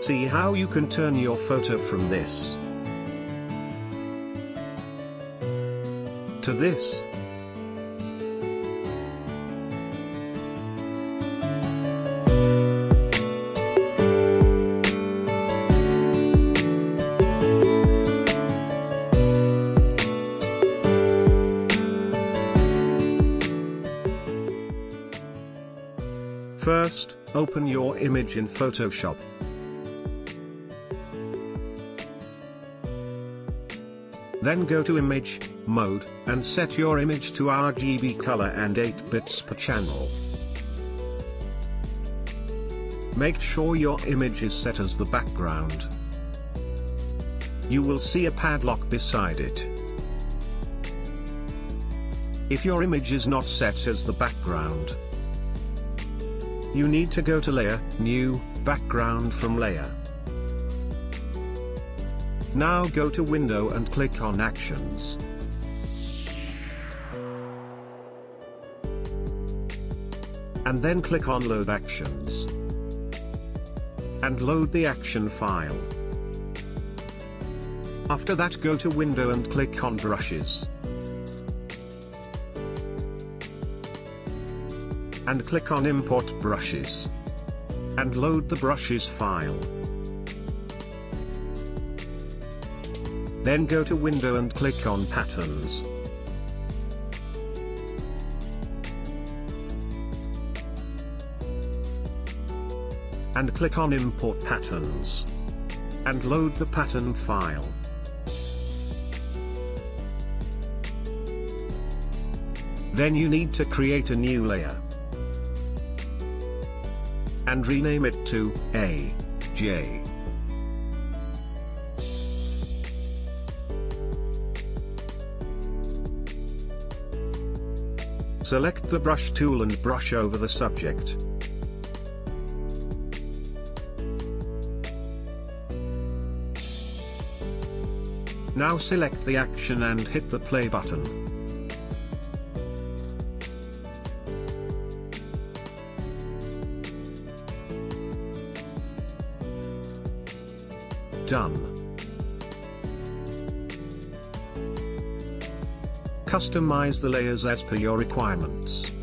See how you can turn your photo from this to this. First, open your image in Photoshop. Then go to Image, Mode, and set your image to RGB color and 8 bits per channel. Make sure your image is set as the background. You will see a padlock beside it. If your image is not set as the background, you need to go to Layer, New, Background from Layer. Now go to Window and click on Actions. And then click on Load Actions. And load the action file. After that go to Window and click on Brushes. And click on Import Brushes. And load the brushes file. Then go to Window and click on Patterns. And click on Import Patterns. And load the pattern file. Then you need to create a new layer. And rename it to A, J. Select the brush tool and brush over the subject. Now select the action and hit the play button. Done. Customize the layers as per your requirements.